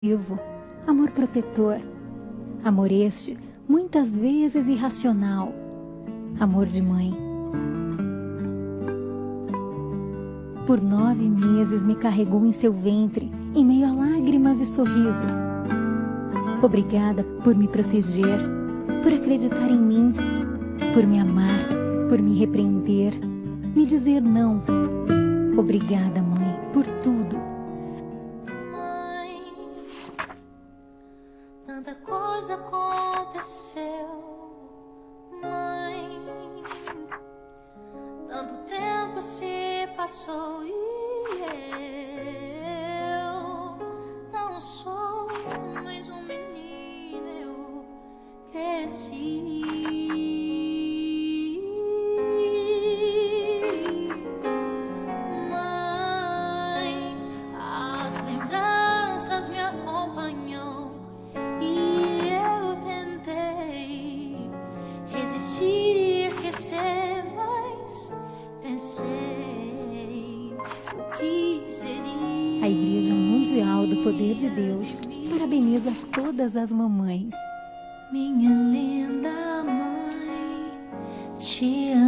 vivo, amor protetor, amor este muitas vezes irracional, amor de mãe. Por nove meses me carregou em seu ventre, em meio a lágrimas e sorrisos. Obrigada por me proteger, por acreditar em mim, por me amar, por me repreender, me dizer não. Obrigada, mãe, por tudo. Tanta coisa aconteceu. Mãe, tanto tempo se passou e eu não sou mais um menino. Eu cresci. A Igreja Mundial do Poder de Deus parabeniza todas as mamães. Minha linda mãe, te amo.